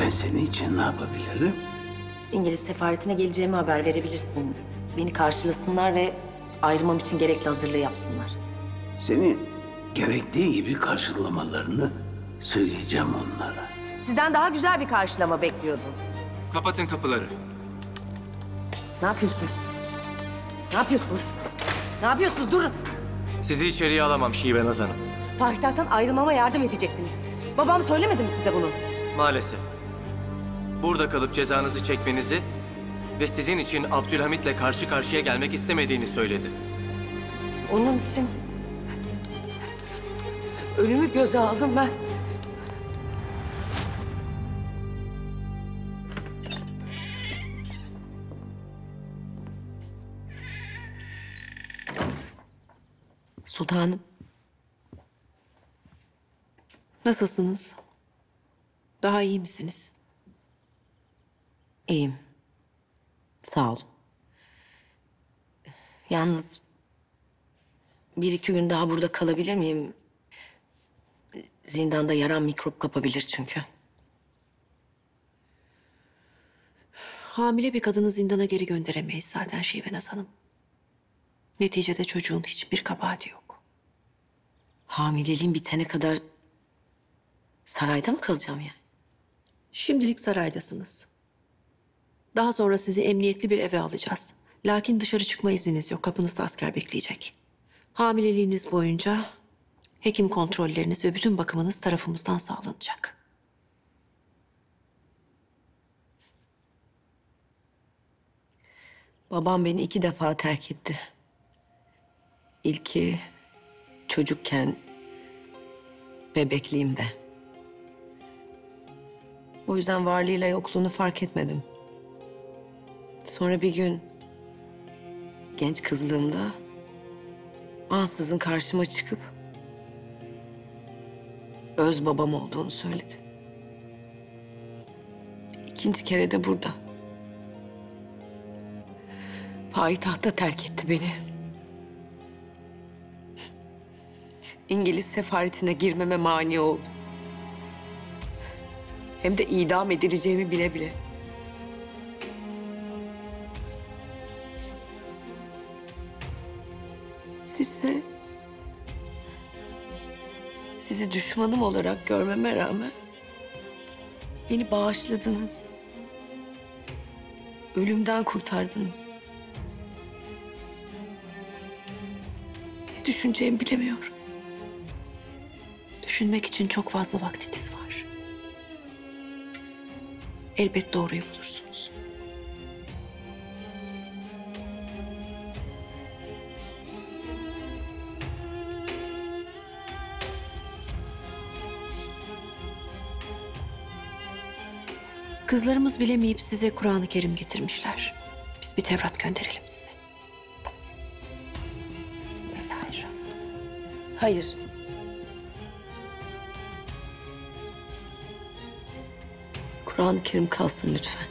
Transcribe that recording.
Ben senin için ne yapabilirim? İngiliz sefaretine geleceğimi haber verebilirsin. Beni karşılasınlar ve ayrılmam için gerekli hazırlığı yapsınlar. Seni gerektiği gibi karşılamalarını söyleyeceğim onlara. Sizden daha güzel bir karşılama bekliyordum. Kapatın kapıları. Ne yapıyorsunuz? Ne yapıyorsunuz? Ne yapıyorsunuz? Durun. Sizi içeriye alamam Şive Naz Hanım. Payitahttan ayrılmama yardım edecektiniz. Babam söylemedi mi size bunu? Maalesef. Burada kalıp cezanızı çekmenizi ve sizin için Abdülhamit'le karşı karşıya gelmek istemediğini söyledi. Onun için ölümü göze aldım ben. Sultanım, Nasılsınız? Daha iyi misiniz? İyiyim. Sağ ol. Yalnız bir iki gün daha burada kalabilir miyim? Zindanda yaran mikrop kapabilir çünkü. Hamile bir kadını zindana geri gönderemeyiz zaten Şivenaz Hanım. Neticede çocuğun hiçbir kabahati yok. Hamileliğim bitene kadar sarayda mı kalacağım yani? Şimdilik saraydasınız. Daha sonra sizi emniyetli bir eve alacağız. Lakin dışarı çıkma izniniz yok. Kapınızda asker bekleyecek. Hamileliğiniz boyunca hekim kontrolleriniz ve bütün bakımınız tarafımızdan sağlanacak. Babam beni iki defa terk etti. İlki çocukken, bebekliğimde. O yüzden varlığıyla yokluğunu fark etmedim. Sonra bir gün genç kızlığımda ansızın karşıma çıkıp öz babam olduğunu söyledi. İkinci kere de burada. Payitahta terk etti beni. İngiliz sefaretine girmeme mani oldu. Hem de idam edileceğimi bile bile. Sizse... Sizi düşmanım olarak görmeme rağmen... Beni bağışladınız. Ölümden kurtardınız. Ne düşüneceğimi bilemiyorum. Düşünmek için çok fazla vaktiniz var. Elbet doğruyu bulursunuz. Kızlarımız bilemeyip size Kur'an-ı Kerim getirmişler. Biz bir Tevrat gönderelim size. Bismillahirrahmanirrahim. Hayır. Kur'an-ı Kerim kalsın lütfen.